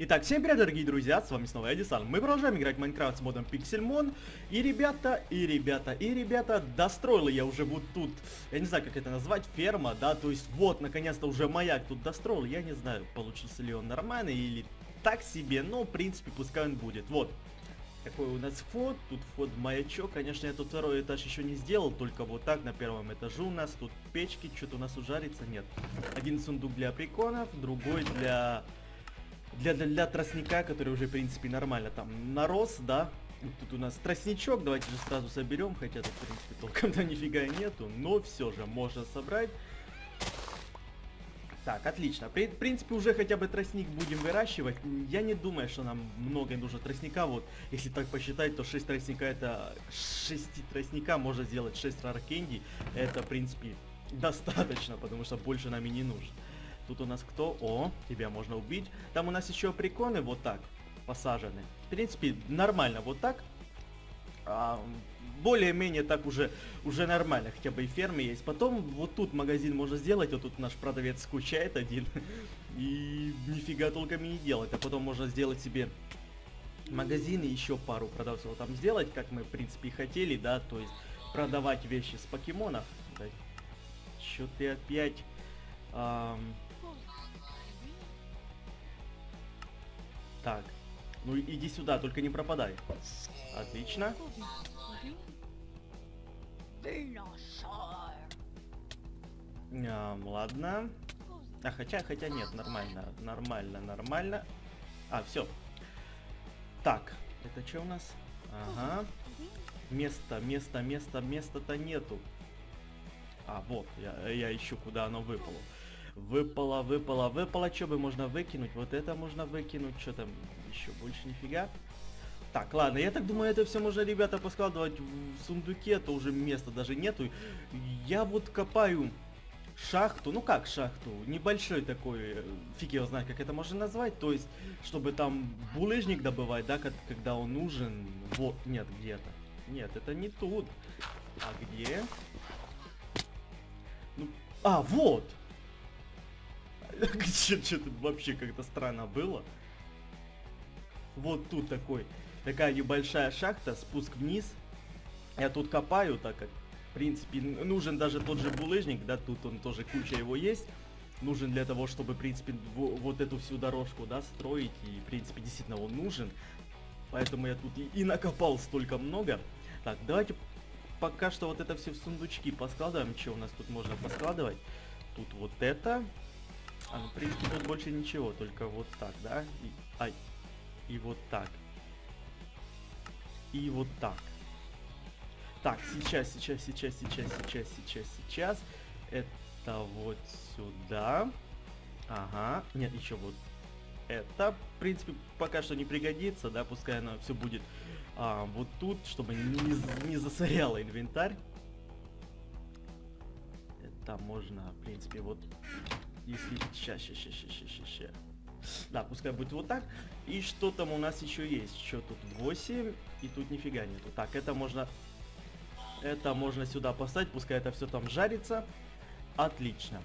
Итак, всем привет, дорогие друзья, с вами снова Эдисон. Мы продолжаем играть в Майнкрафт с модом Pixelmon. И ребята, и ребята, и ребята, достроил я уже вот тут, я не знаю, как это назвать, ферма, да, то есть вот, наконец-то уже маяк тут достроил. Я не знаю, получился ли он нормальный или так себе, но, в принципе, пускай он будет. Вот, какой у нас вход, тут вход маячок, конечно, я тут второй этаж еще не сделал, только вот так, на первом этаже у нас, тут печки, что-то у нас ужарится, нет. Один сундук для приконов, другой для для, для, для тростника, который уже, в принципе, нормально там нарос, да. Тут у нас тростничок, давайте же сразу соберем, хотя тут, в принципе, толком-то нифига нету, но все же можно собрать. Так, отлично. При, в принципе, уже хотя бы тростник будем выращивать. Я не думаю, что нам много нужно тростника. Вот, если так посчитать, то 6 тростника это... 6 тростника можно сделать 6 раркенди. Это, в принципе, достаточно, потому что больше нам и не нужно. Тут у нас кто? О, тебя можно убить. Там у нас еще приконы вот так посажены. В принципе, нормально вот так. А, более-менее так уже, уже нормально, хотя бы и фермы есть. Потом вот тут магазин можно сделать, вот тут наш продавец скучает один. И нифига толком и не делать. А потом можно сделать себе магазин и еще пару продавцов там сделать, как мы в принципе и хотели, да, то есть продавать вещи с покемонов. Да. Чё ты опять... Эм, Так. Ну иди сюда, только не пропадай. Отлично. А, ладно. А хотя, хотя нет, нормально, нормально, нормально. А, все. Так, это что у нас? Ага. Место, место, место, места-то нету. А, вот, я, я ищу, куда оно выпало. Выпало, выпало, выпало. Что бы можно выкинуть? Вот это можно выкинуть. Что там еще больше нифига? Так, ладно, я так думаю, это все можно, ребята, поскладывать в сундуке, то уже места даже нету. Я вот копаю шахту, ну как шахту, небольшой такой, э, фиг его знает, как это можно назвать, то есть, чтобы там булыжник добывать, да, когда он нужен, вот, нет, где-то. Нет, это не тут. А где? Ну, а, вот! Что-то вообще как-то странно было. Вот тут такой, такая небольшая шахта, спуск вниз. Я тут копаю, так как, в принципе, нужен даже тот же булыжник, да, тут он тоже куча его есть. Нужен для того, чтобы, в принципе, вот эту всю дорожку, да, строить. И, в принципе, действительно он нужен. Поэтому я тут и, и накопал столько много. Так, давайте пока что вот это все в сундучки поскладываем. Что у нас тут можно поскладывать? Тут вот это. А, ну, в принципе, тут больше ничего, только вот так, да? И, ай. И вот так. И вот так. Так, сейчас, сейчас, сейчас, сейчас, сейчас, сейчас, сейчас. Это вот сюда. Ага. Нет, еще вот это, в принципе, пока что не пригодится, да, пускай оно все будет а, вот тут, чтобы не, не засоряло инвентарь. Это можно, в принципе, вот если... Сейчас, сейчас, сейчас, сейчас, сейчас. Да, пускай будет вот так. И что там у нас еще есть? Что тут 8, и тут нифига нету. Так, это можно... Это можно сюда поставить, пускай это все там жарится. Отлично.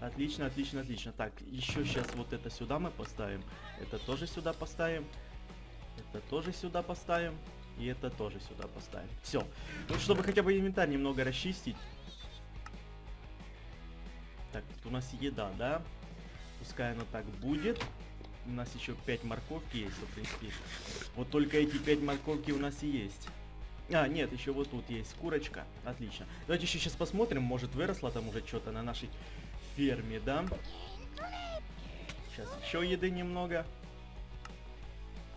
Отлично, отлично, отлично. Так, еще сейчас вот это сюда мы поставим. Это тоже сюда поставим. Это тоже сюда поставим. И это тоже сюда поставим. Все. Ну, чтобы хотя бы инвентарь немного расчистить. Так, у нас еда, да? Пускай она так будет. У нас еще 5 морковки есть, в принципе. Вот только эти 5 морковки у нас и есть. А, нет, еще вот тут есть курочка. Отлично. Давайте еще сейчас посмотрим, может выросла там уже что-то на нашей ферме, да? Сейчас еще еды немного.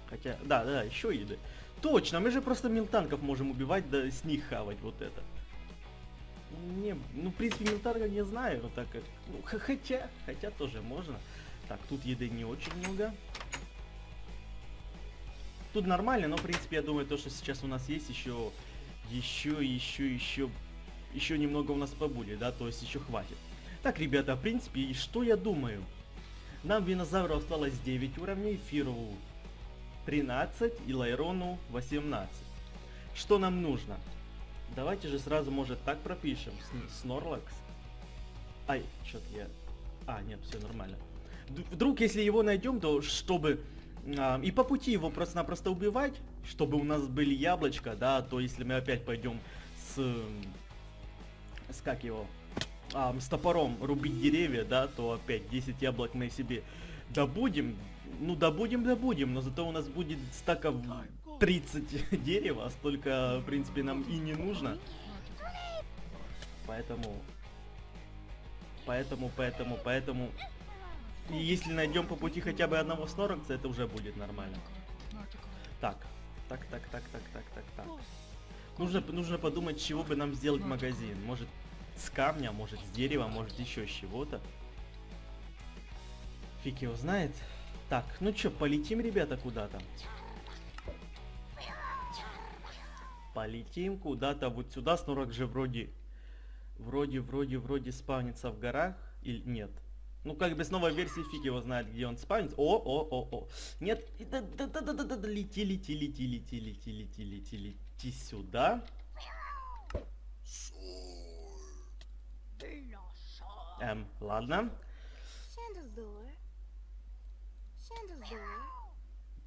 Хотя, да, да, еще еды. Точно, мы же просто милтанков можем убивать, да с них хавать вот это. Не, ну, в принципе, Милтарга не знаю, но так как... Ну, хотя, хотя тоже можно. Так, тут еды не очень много. Тут нормально, но, в принципе, я думаю, то, что сейчас у нас есть, еще, еще, еще, еще, еще немного у нас побудет, да, то есть еще хватит. Так, ребята, в принципе, и что я думаю? Нам Винозавру осталось 9 уровней, Фиру 13 и Лайрону 18. Что нам нужно? Давайте же сразу, может, так пропишем. Снорлакс. Ай, что-то я... А, нет, все нормально. Вдруг, если его найдем, то чтобы А, и по пути его просто-напросто убивать, чтобы у нас были яблочко, да, то если мы опять пойдем с... С как его? А, с топором рубить деревья, да, то опять 10 яблок мы себе добудем. Ну, добудем, добудем, но зато у нас будет стаков 30 дерева, а столько, в принципе, нам и не нужно. Поэтому... Поэтому, поэтому, поэтому... И если найдем по пути хотя бы одного снорокса, это уже будет нормально. Так, так, так, так, так, так, так, так. Нужно, нужно подумать, чего бы нам сделать магазин. Может, с камня, может, с дерева, может, еще с чего-то. Фиг его знает. Так, ну чё, полетим, ребята, куда-то? Полетим куда-то вот сюда. Снурок же вроде... Вроде, вроде, вроде спавнится в горах. Или нет? Ну, как бы с новой версии фиг его знает, где он спавнится. О, о, о, о. Нет. Да, да, да, да, да, да. Лети, лети, лети, лети, лети, лети, лети, лети сюда. Эм, ладно.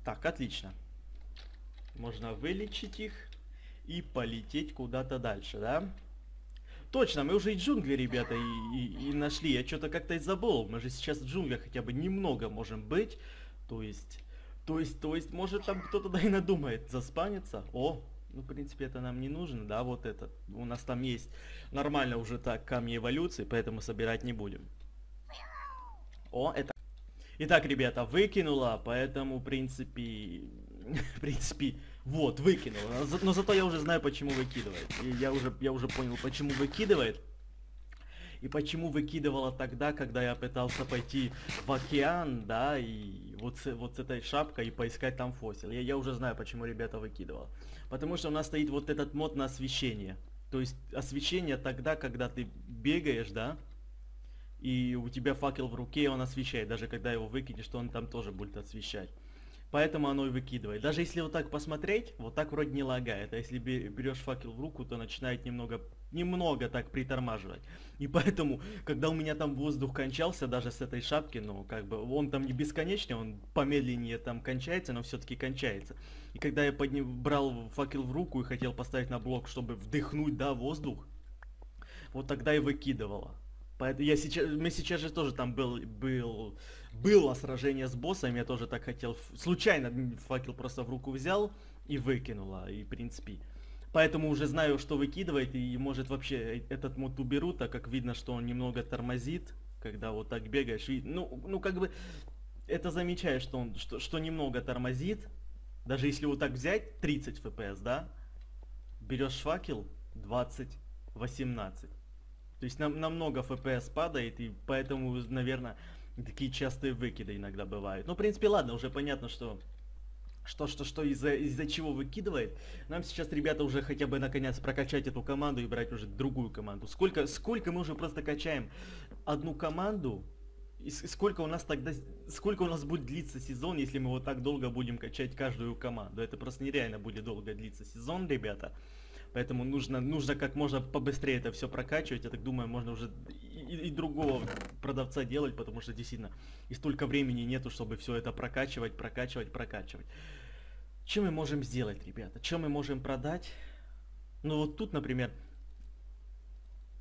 Так, отлично. Можно вылечить их и полететь куда-то дальше, да? Точно, мы уже и джунгли, ребята, и, и, и нашли. Я что-то как-то и забыл. Мы же сейчас в джунглях хотя бы немного можем быть. То есть, то есть, то есть, может там кто-то да и надумает заспаниться. О, ну, в принципе, это нам не нужно, да, вот это. У нас там есть нормально уже так камни эволюции, поэтому собирать не будем. О, это... Итак, ребята, выкинула, поэтому, в принципе, в принципе, вот, выкинул. Но зато я уже знаю, почему выкидывает. И я уже, я уже понял, почему выкидывает. И почему выкидывала тогда, когда я пытался пойти в океан, да, и вот с, вот с этой шапкой и поискать там фосил. Я, я уже знаю, почему ребята выкидывала. Потому что у нас стоит вот этот мод на освещение. То есть освещение тогда, когда ты бегаешь, да, и у тебя факел в руке, он освещает. Даже когда его выкинешь, то он там тоже будет освещать. Поэтому оно и выкидывает. Даже если вот так посмотреть, вот так вроде не лагает. А если берешь факел в руку, то начинает немного, немного так притормаживать. И поэтому, когда у меня там воздух кончался, даже с этой шапки, ну, как бы, он там не бесконечный, он помедленнее там кончается, но все-таки кончается. И когда я подним, брал факел в руку и хотел поставить на блок, чтобы вдохнуть, да, воздух, вот тогда и выкидывало. Поэтому я сейчас, мы сейчас же тоже там был, был, было сражение с боссом, я тоже так хотел, случайно факел просто в руку взял и выкинула, и в принципе. Поэтому уже знаю, что выкидывает, и может вообще этот мод уберу, так как видно, что он немного тормозит, когда вот так бегаешь. И, ну, ну как бы это замечаешь, что он что, что немного тормозит. Даже если вот так взять 30 FPS, да, берешь факел 20, 18. То есть нам намного FPS падает, и поэтому, наверное, такие частые выкиды иногда бывают. Ну, в принципе, ладно, уже понятно, что что, что, что из-за из чего выкидывает. Нам сейчас, ребята, уже хотя бы наконец прокачать эту команду и брать уже другую команду. Сколько, сколько мы уже просто качаем одну команду, и сколько у нас тогда, сколько у нас будет длиться сезон, если мы вот так долго будем качать каждую команду. Это просто нереально будет долго длиться сезон, ребята. Поэтому нужно, нужно как можно побыстрее это все прокачивать. Я так думаю, можно уже и, и другого продавца делать, потому что действительно и столько времени нету, чтобы все это прокачивать, прокачивать, прокачивать. Чем мы можем сделать, ребята? Чем мы можем продать? Ну вот тут, например,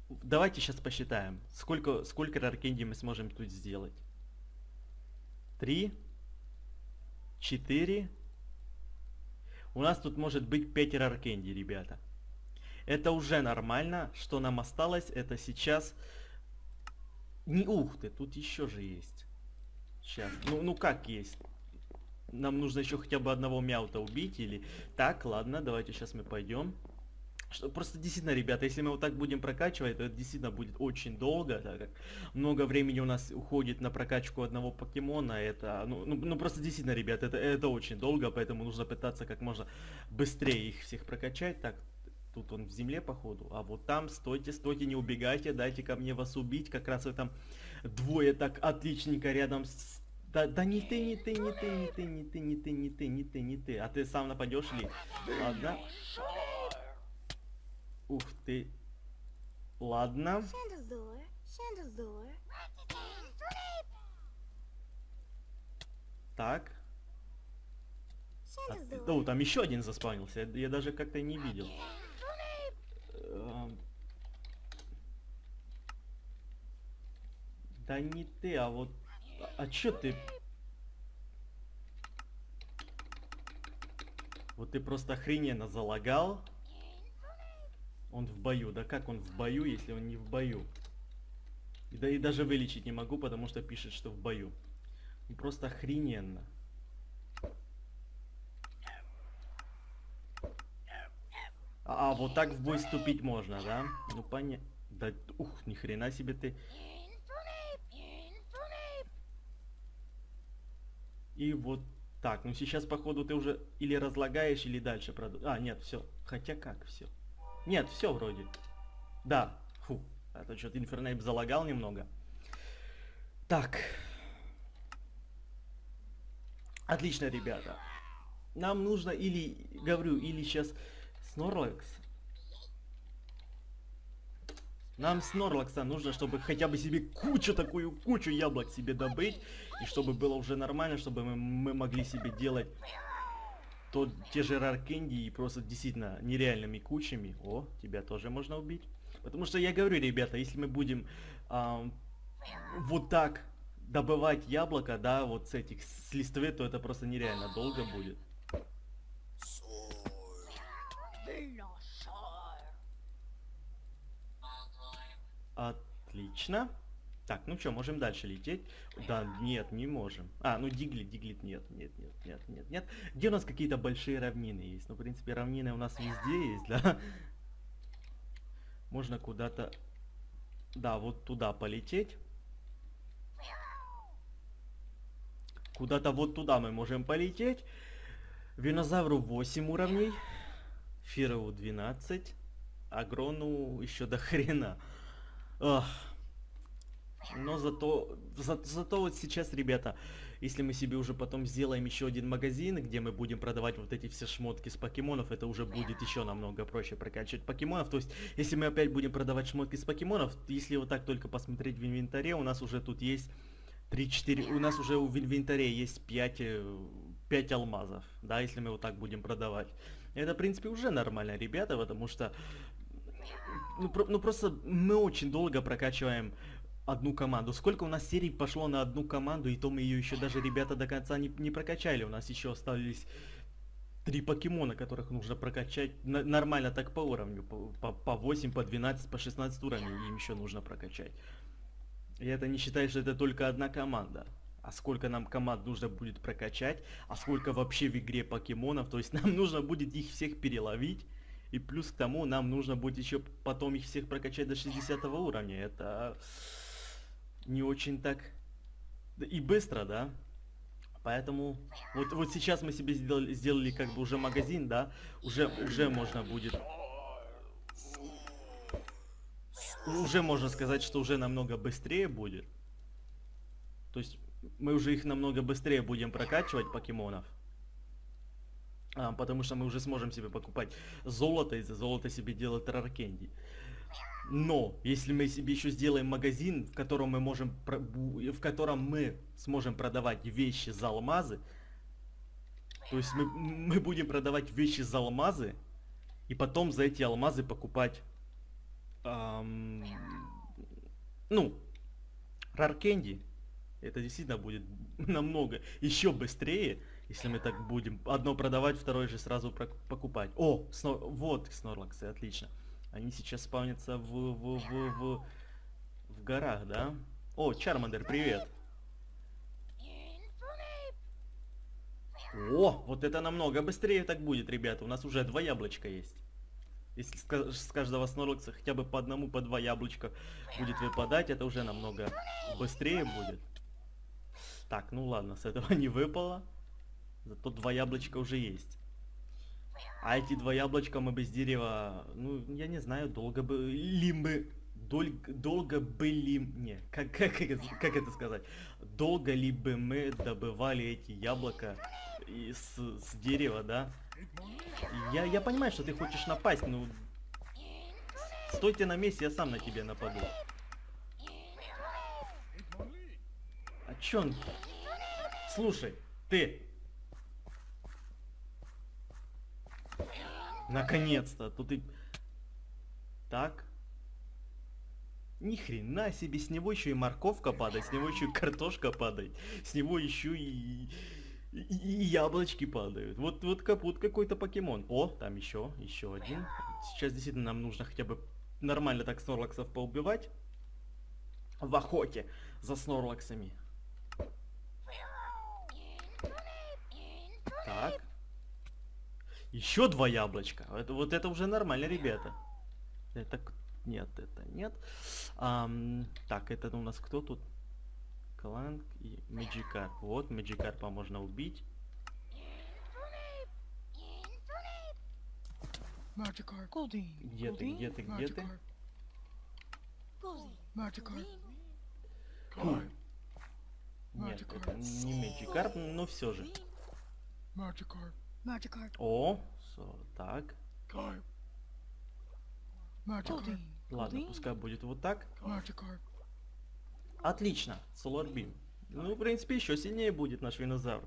давайте сейчас посчитаем, сколько, сколько раркенди мы сможем тут сделать. Три, четыре. У нас тут может быть 5 раркенди, ребята. Это уже нормально. Что нам осталось, это сейчас... Не ух ты, тут еще же есть. Сейчас. Ну, ну как есть? Нам нужно еще хотя бы одного мяута убить или... Так, ладно, давайте сейчас мы пойдем. Что, просто действительно, ребята, если мы вот так будем прокачивать, то это действительно будет очень долго, так как много времени у нас уходит на прокачку одного покемона, это, ну, ну, ну просто действительно, ребята, это, это очень долго, поэтому нужно пытаться как можно быстрее их всех прокачать. Так, Тут он в земле, походу. А вот там, стойте, стойте, не убегайте, дайте ко мне вас убить. Как раз вы там двое так отличненько рядом с... Да, да не ты, не ты, не ты, не ты, не ты, не ты, не ты, не ты, не ты. А ты сам нападешь ли? Ладно. Ух ты. Ладно. Так. А О, там еще один заспавнился. Я, я даже как-то не видел. Эм. Да не ты, а вот... А, а чё ты... Вот ты просто охрененно залагал. Он в бою. Да как он в бою, если он не в бою? И, да, и даже вылечить не могу, потому что пишет, что в бою. Ну, Просто охрененно. А, вот так в бой вступить можно, да? Ну понятно. Да, ух, ни хрена себе ты. И вот так, ну сейчас походу ты уже или разлагаешь, или дальше проду... А, нет, все. Хотя как все? Нет, все вроде. Да, фу. А то что-то Инфернейп залагал немного. Так. Отлично, ребята. Нам нужно или, говорю, или сейчас Снорлакс. Нам Снорлакса нужно, чтобы хотя бы себе кучу, такую кучу яблок себе добыть. И чтобы было уже нормально, чтобы мы, мы могли себе делать то, те же раркенди и просто действительно нереальными кучами. О, тебя тоже можно убить. Потому что я говорю, ребята, если мы будем ам, вот так добывать яблоко, да, вот с этих, с листвы, то это просто нереально долго будет. Отлично. Так, ну что, можем дальше лететь? Да, нет, не можем. А, ну Диглит, Диглит, нет, нет, нет, нет, нет, нет. Где у нас какие-то большие равнины есть? Ну, в принципе, равнины у нас везде есть, да? Можно куда-то... Да, вот туда полететь. Куда-то вот туда мы можем полететь. Винозавру 8 уровней. Фирову 12. Агрону еще до хрена. Ах. Но зато, за- зато вот сейчас, ребята, если мы себе уже потом сделаем еще один магазин, где мы будем продавать вот эти все шмотки с покемонов, это уже будет еще намного проще прокачивать покемонов. То есть, если мы опять будем продавать шмотки с покемонов, если вот так только посмотреть в инвентаре, у нас уже тут есть 3-4, у нас уже в инвентаре есть 5, 5 алмазов, да, если мы вот так будем продавать. Это, в принципе, уже нормально, ребята, потому что ну, про- ну просто мы очень долго прокачиваем одну команду. Сколько у нас серий пошло на одну команду, и то мы ее еще даже, ребята, до конца не, не прокачали. У нас еще остались три покемона, которых нужно прокачать на- нормально так по уровню. По, по, по 8, по 12, по 16 уровней им еще нужно прокачать. И это не считая, что это только одна команда. А сколько нам команд нужно будет прокачать, а сколько вообще в игре покемонов. То есть нам нужно будет их всех переловить. И плюс к тому нам нужно будет еще потом их всех прокачать до 60 уровня. Это не очень так и быстро, да? Поэтому вот, вот сейчас мы себе сделали, сделали как бы уже магазин, да? Уже, уже можно будет... Уже можно сказать, что уже намного быстрее будет. То есть мы уже их намного быстрее будем прокачивать покемонов. А, потому что мы уже сможем себе покупать золото, и за золото себе делать раркенди. Но, если мы себе еще сделаем магазин, в котором мы можем, в котором мы сможем продавать вещи за алмазы, то есть мы, мы будем продавать вещи за алмазы, и потом за эти алмазы покупать, ам, ну, раркенди, это действительно будет намного еще быстрее, если мы так будем одно продавать, второе же сразу покупать. О, сно- вот снорлаксы, отлично. Они сейчас спавнятся в, в, в, в, в горах, да? О, Чармандер, привет. О, вот это намного быстрее так будет, ребята. У нас уже два яблочка есть. Если с ка- с каждого снорлакса хотя бы по одному, по два яблочка будет выпадать, это уже намного быстрее будет. Так, ну ладно, с этого не выпало. Зато два яблочка уже есть. А эти два яблочка мы с дерева, ну, я не знаю, долго бы ли мы... Долг, долго были... Не, как, как, как это- сказать? Долго ли бы мы добывали эти яблока из, с дерева, да? Я, я понимаю, что ты хочешь напасть, но... Стойте на месте, я сам на тебя нападу. А чё он... Слушай, ты... Наконец-то. Тут и... Так. Ни хрена себе, с него еще и морковка падает, с него еще и картошка падает, с него еще и, и, и яблочки падают. Вот, вот капут какой-то покемон. О, там еще, еще один. Сейчас действительно нам нужно хотя бы нормально так снорлаксов поубивать. В охоте за снорлаксами. Так. Еще два яблочка. Это, вот это уже нормально, ребята. Это нет, это нет. Ам, так, это у нас кто тут? Кланк и Мэджикарп. Вот, Мэджикарпа можно убить. Magikarp. Где ты, где ты, где ты? Magikarp. Magikarp. Нет, Magikarp. это не Мэджикарп, но все же. Magikarp. Magikarp. О, со- так. Carp. Magikarp. Goldeen. Ладно, пускай будет вот так. Magikarp. Отлично, Solar Beam. Ну, в принципе, еще сильнее будет наш винозавр.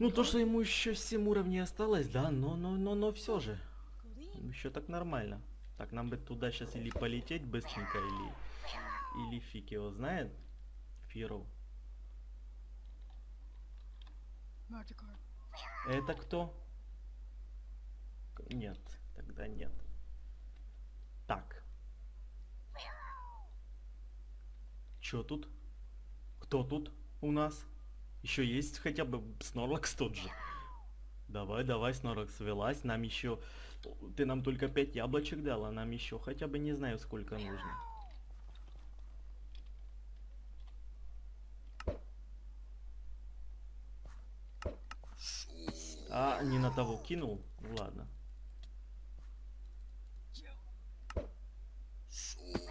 Ну, то, что ему еще 7 уровней осталось, да, но, но, но, но все же. Еще так нормально. Так, нам бы туда сейчас или полететь быстренько, или... Или фиг его знает. Фиру. Magikarp. Это кто? Нет, тогда нет. Так. Чё тут? Кто тут у нас? Еще есть хотя бы Снорлакс тот же. Давай, давай, Сноракс, велась. Нам еще... Ты нам только пять яблочек дала, нам еще хотя бы не знаю сколько нужно. А, не на того кинул? Ну ладно.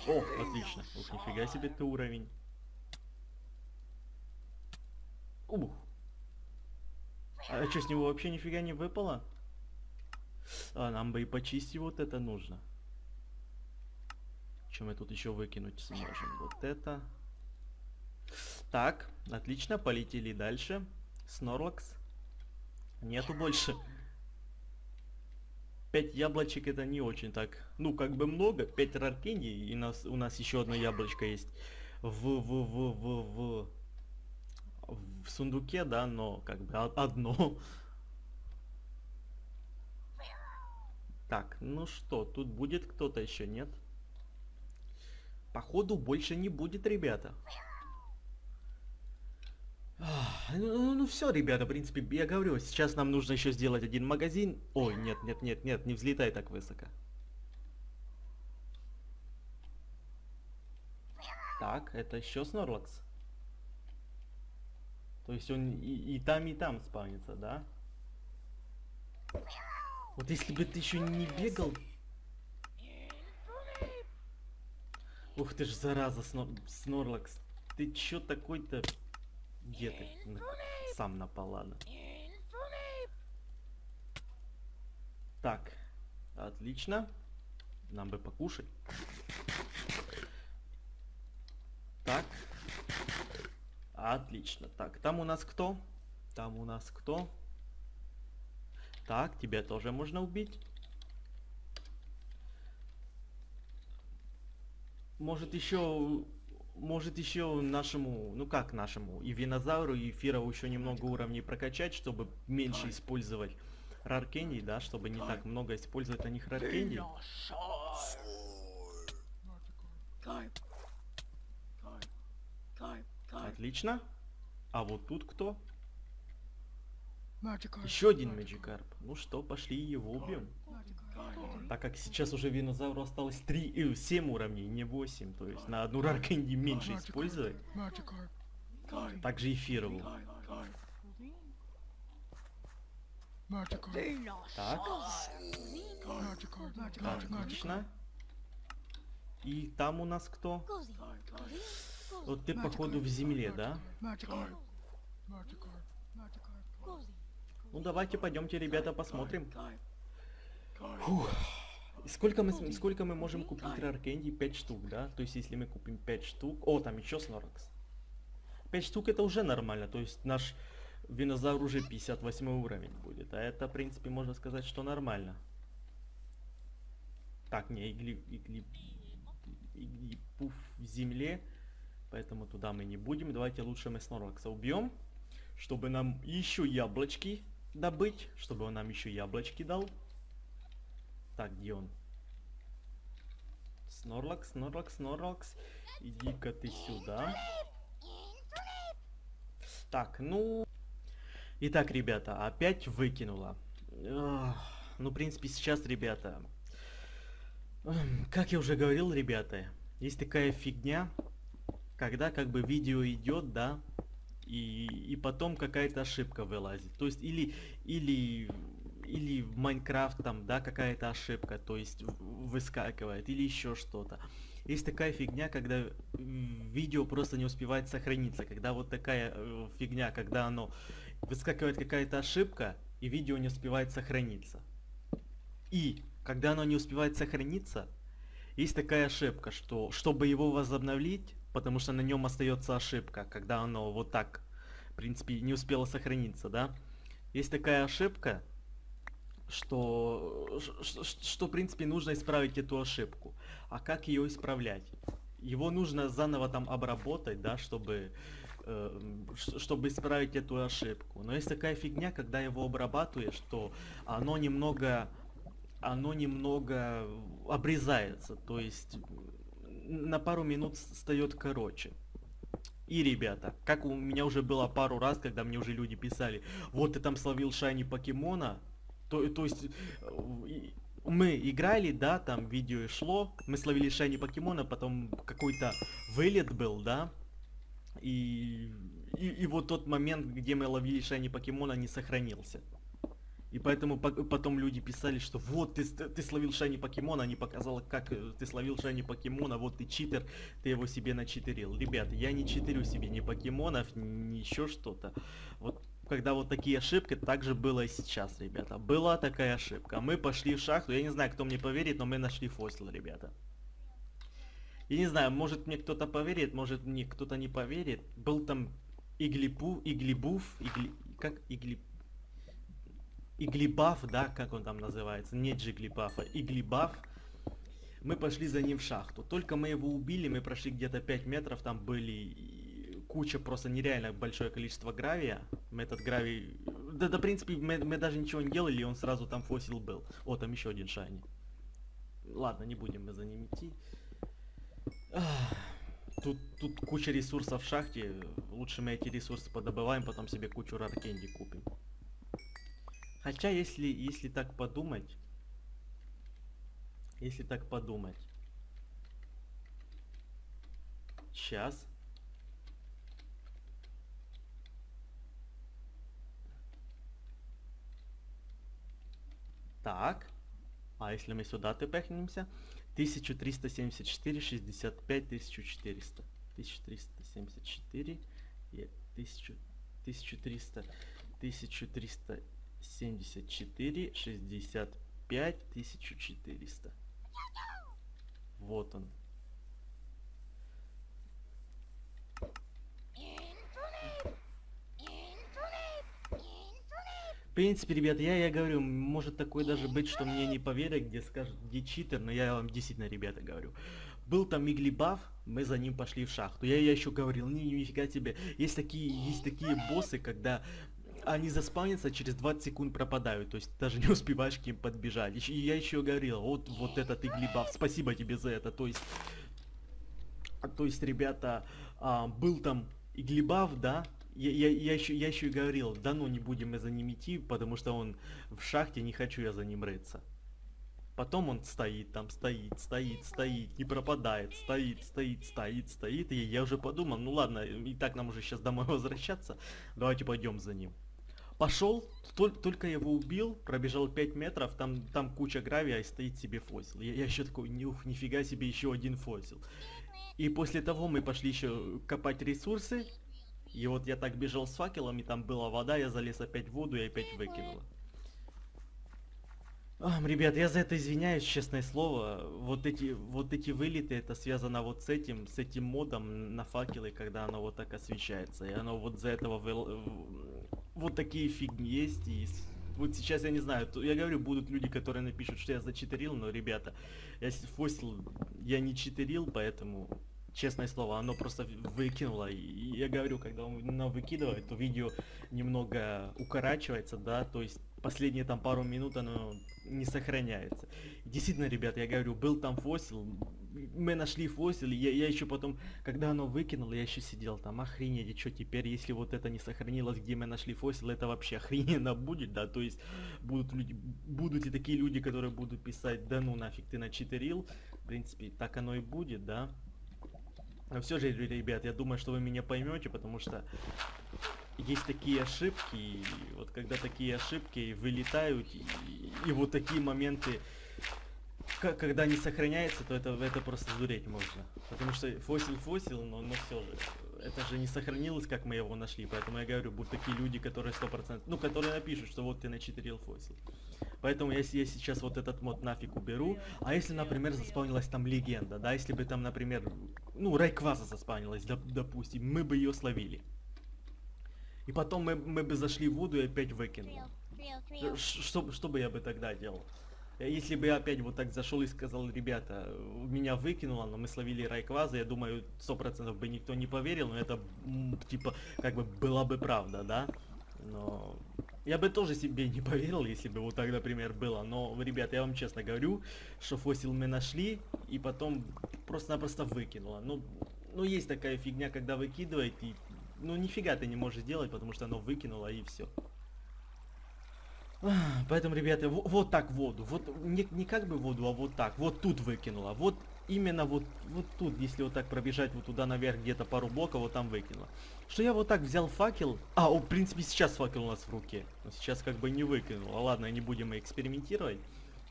О, отлично. Ух, нифига себе ты уровень. Ух. А что, с него вообще нифига не выпало? А, нам бы и почистить вот это нужно. Чем мы тут еще выкинуть сможем? Вот это. Так, отлично, полетели дальше. Снорлакс. Нету больше. Пять яблочек это не очень так. Ну, как бы много. Пять раркений. И нас, у нас еще одно яблочко есть. В, в, в, в, в, в сундуке, да, но как бы одно. Так, ну что, тут будет кто-то еще, нет? Походу больше не будет, ребята. Ах, Ну, все, ребята, в принципе, я говорю, сейчас нам нужно еще сделать один магазин. Ой, нет, нет, нет, нет, не взлетай так высоко. Так, это еще Снорлакс. То есть он и, и там, и там спавнится, да? Вот если бы ты еще не бегал... Ух ты ж, зараза, Снор- Снорлакс. Ты чё такой-то... Где ты? Сам напал, ладно. Так, отлично. Нам бы покушать. Так. Отлично. Так, там у нас кто? Там у нас кто? Так, тебя тоже можно убить. Может еще... Может еще нашему, ну как нашему, и Винозавру, и Фиру еще немного уровней прокачать, чтобы меньше использовать раркений, да, чтобы не так много использовать на них раркений. Отлично. А вот тут кто? Еще один Мэджикарп. Ну что, пошли его убьем. Magikarp. Так как сейчас уже Винозавру осталось 3, 7 уровней, не 8, то есть на одну раркенди меньше использовать. Также и Фирову. Так, отлично. И там у нас кто? Вот ты походу в земле, да? Ну давайте пойдемте, ребята, посмотрим. Фух. Сколько мы, сколько мы можем купить раркенди? 5 штук, да? То есть если мы купим 5 штук... О, там еще Сноракс. 5 штук это уже нормально, то есть наш Винозавр уже 58 уровень будет. А это, в принципе, можно сказать, что нормально. Так, не, игли, игли, иглипуф в земле, поэтому туда мы не будем. Давайте лучше мы Сноракса убьем, чтобы нам еще яблочки добыть, чтобы он нам еще яблочки дал. Так, где он? Снорлакс, Снорлакс, Снорлакс, иди-ка ты сюда. Так, ну... Итак, ребята, опять выкинула. Ну, в принципе, сейчас, ребята... эм, Как я уже говорил, ребята, есть такая фигня, когда как бы видео идет, да, и, и потом какая-то ошибка вылазит. То есть или, или, или в Майнкрафт там, да, какая-то ошибка, то есть выскакивает, или еще что-то. Есть такая фигня, когда видео просто не успевает сохраниться. Когда вот такая э, фигня, когда оно выскакивает какая-то ошибка, и видео не успевает сохраниться. И когда оно не успевает сохраниться, есть такая ошибка, что чтобы его возобновить, потому что на нем остается ошибка, когда оно вот так, в принципе, не успело сохраниться, да? Есть такая ошибка, что, ш- что, в принципе, нужно исправить эту ошибку. А как ее исправлять? Его нужно заново там обработать, да, чтобы, э, чтобы исправить эту ошибку. Но есть такая фигня, когда его обрабатываешь, что оно немного, оно немного обрезается, то есть на пару минут стает короче. И, ребята, как у меня уже было пару раз, когда мне уже люди писали, вот ты там словил shiny покемона, то, то есть э, мы играли, да, там видео шло, мы словили шайни покемона, потом какой-то вылет был, да, и, и, и вот тот момент, где мы ловили shiny покемона, не сохранился. И поэтому по- потом люди писали, что вот ты, ты словил shiny покемона, не показал, как э, ты словил shiny покемона, вот ты читер, ты его себе начитерил. Ребята, я не читерю себе ни покемонов, ни еще что-то. Вот когда вот такие ошибки, так же было и сейчас, ребята. Была такая ошибка. Мы пошли в шахту, я не знаю, кто мне поверит, но мы нашли фосил, ребята. Я не знаю, может мне кто-то поверит, может мне кто-то не поверит. Был там Иглипу, Иглибуф, Игли... как Игли... Иглибаф, да, как он там называется, не Джиглибафа, Иглибаф. Мы пошли за ним в шахту. Только мы его убили, мы прошли где-то 5 метров, там были куча, просто нереально большое количество гравия. Мы этот гравий... Да, да, в принципе, мы, мы даже ничего не делали, и он сразу там фосил был. О, там еще один шайни. Ладно, не будем мы за ним идти. Тут, тут куча ресурсов в шахте. Лучше мы эти ресурсы подобываем, потом себе кучу раркенди купим. Хотя, если, если так подумать... Если так подумать... Сейчас. Так. А если мы сюда тпхнемся? 1374, 65, 1400. 1374 и 1000, 1300, 1374, 65, 1400. Вот он. В принципе, ребят, я, я говорю, может такое даже быть, что мне не поверят, где скажут, где читер, но я вам действительно, ребята, говорю. Был там Миглибаф, мы за ним пошли в шахту. Я, я еще говорил, ни, нифига тебе. Есть такие, есть такие боссы, когда они заспавнятся, через 20 секунд пропадают, то есть даже не успеваешь к ним подбежать. И я еще говорил, вот, вот этот Иглибаф, спасибо тебе за это, то есть... а, То есть, ребята, а, был там Иглибаф, да, я, я, я еще, я еще и говорил, да ну не будем мы за ним идти, потому что он в шахте, не хочу я за ним рыться. Потом он стоит там, стоит, стоит, стоит, не пропадает, стоит, стоит, стоит, стоит. И я уже подумал, ну ладно, и так нам уже сейчас домой возвращаться, давайте пойдем за ним. Пошел, тол- только его убил, пробежал 5 метров, там, там куча гравия и стоит себе фосил. Я, я еще такой, нюх, нифига себе, еще один фосил. И после того мы пошли еще копать ресурсы. И вот я так бежал с факелом, и там была вода, я залез опять в воду и опять выкинула. Ам, ребят, я за это извиняюсь, честное слово. Вот эти, вот эти вылеты, это связано вот с этим, с этим модом на факелы, когда оно вот так освещается. И оно вот за этого выл- в- вот такие фигни есть, и вот сейчас я не знаю, я говорю, будут люди, которые напишут, что я зачитерил, но, ребята, я фосил, я не читерил, поэтому, честное слово, оно просто выкинуло. Я говорю, когда оно выкидывает, то видео немного укорачивается, да, то есть последние там пару минут оно не сохраняется. Действительно, ребят, я говорю, был там фосил, мы нашли фосил, я, я еще потом, когда оно выкинуло, я еще сидел там, охренеть, и что теперь, если вот это не сохранилось, где мы нашли фосил, это вообще охрененно будет, да, то есть будут люди, будут и такие люди, которые будут писать, да ну нафиг ты начитерил, в принципе, так оно и будет, да. Но все же, ребят, я думаю, что вы меня поймете, потому что есть такие ошибки, и вот когда такие ошибки вылетают, и, и вот такие моменты, к- когда не сохраняется, то это, это просто дуреть можно. Потому что фосил фосил, но, но все же, это же не сохранилось, как мы его нашли, поэтому я говорю, будут такие люди, которые 100%, ну, которые напишут, что вот ты начитерил фосил. Поэтому если я сейчас вот этот мод нафиг уберу, а если, например, заспавнилась там легенда, да, если бы там, например, ну, Райкваза заспавнилась, доп- допустим, мы бы ее словили. И потом мы, мы бы зашли в воду и опять выкинули. Что, что бы я бы тогда делал? Э, Если бы я опять вот так зашел и сказал, ребята, меня выкинуло, но мы словили Райкваза, я думаю, сто процентов бы никто не поверил, но это, типа, как бы была бы правда, да? Но я бы тоже себе не поверил, если бы вот так, например, было. Но, ребят, я вам честно говорю, что фосил мы нашли, и потом просто-напросто выкинуло. Ну, ну, есть такая фигня, когда выкидывает, и ну нифига ты не можешь сделать, потому что оно выкинуло и все. Поэтому, ребята, во- вот так воду. Вот не, не как бы воду, а вот так. Вот тут выкинула. Вот именно вот, вот тут, если вот так пробежать вот туда наверх где-то пару блоков, вот там выкинула. Что я вот так взял факел. А, о, в принципе, сейчас факел у нас в руке. Но сейчас как бы не выкинула. Ладно, не будем экспериментировать.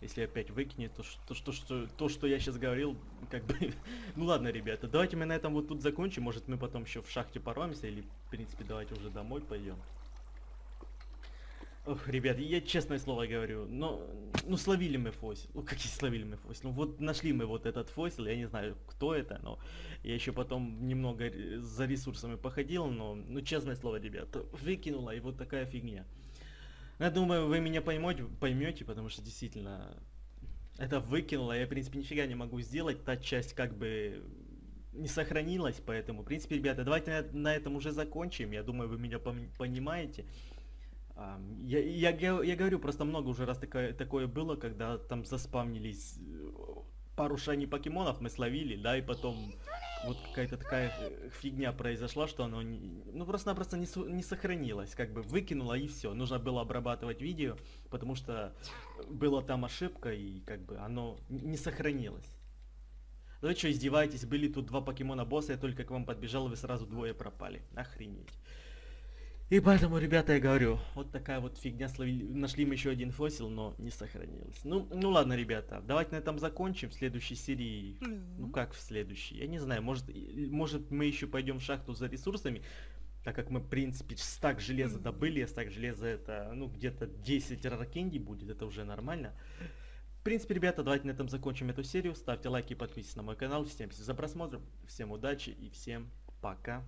Если опять выкинет, то что, что, что, то, что я сейчас говорил, как бы... ну ладно, ребята, давайте мы на этом вот тут закончим. Может, мы потом еще в шахте порвемся, или, в принципе, давайте уже домой пойдем. Ох, ребят, я честное слово говорю, но, ну словили мы фосил, ну какие словили мы фосил, ну вот нашли мы вот этот фосил, я не знаю кто это, но я еще потом немного э, за ресурсами походил, но, ну честное слово, ребят, выкинула и вот такая фигня. Я думаю, вы меня поймете, поймете, потому что действительно это выкинуло, я в принципе нифига не могу сделать, та часть как бы не сохранилась, поэтому, в принципе, ребята, давайте на, на этом уже закончим, я думаю, вы меня понимаете. Я, я, я говорю, просто много уже раз такое, такое было, когда там заспавнились э, пару шани покемонов, мы словили, да, и потом вот какая-то такая э, фигня произошла, что оно, ну, просто-напросто не, не сохранилось, как бы выкинуло и все. Нужно было обрабатывать видео, потому что была там ошибка, и как бы оно не сохранилось. Да вы что, издеваетесь? Были тут два покемона босса, я только к вам подбежал, и вы сразу двое пропали. Охренеть. И поэтому, ребята, я говорю, вот такая вот фигня, словили- нашли мы еще один фосил, но не сохранилось. Ну, ну ладно, ребята, давайте на этом закончим. В следующей серии, ну как в следующей, я не знаю, может, может мы еще пойдем в шахту за ресурсами, так как мы, в принципе, стак железа добыли, а стак железа это, ну, где-то 10 раркенди будет, это уже нормально. В принципе, ребята, давайте на этом закончим эту серию. Ставьте лайки и подписывайтесь на мой канал. Всем спасибо за просмотр, всем удачи и всем пока.